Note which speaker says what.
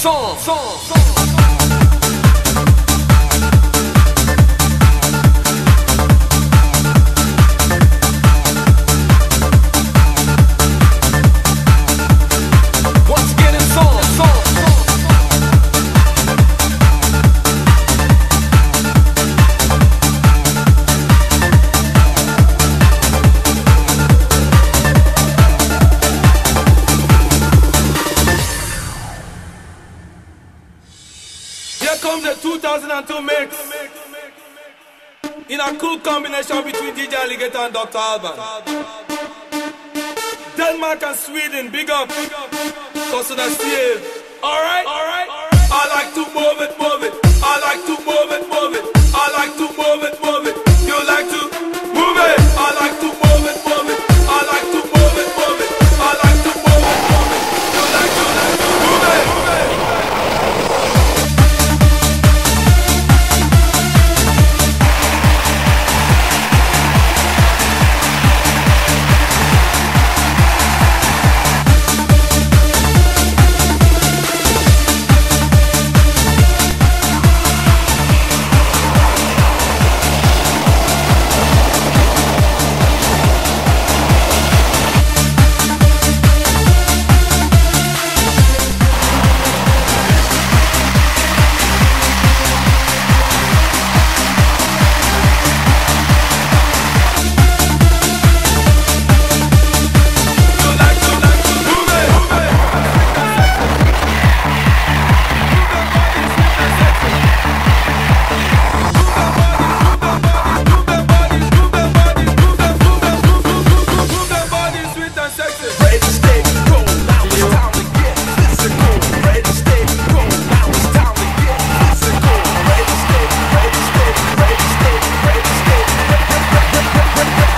Speaker 1: Song, song, song, song.
Speaker 2: Comes the 2002 mix. In a cool combination between DJ Alligator and Dr. Alban. Denmark and Sweden, big up. Cousin Steve. Alright? Alright? I like to move it, move it.